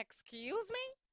Excuse me?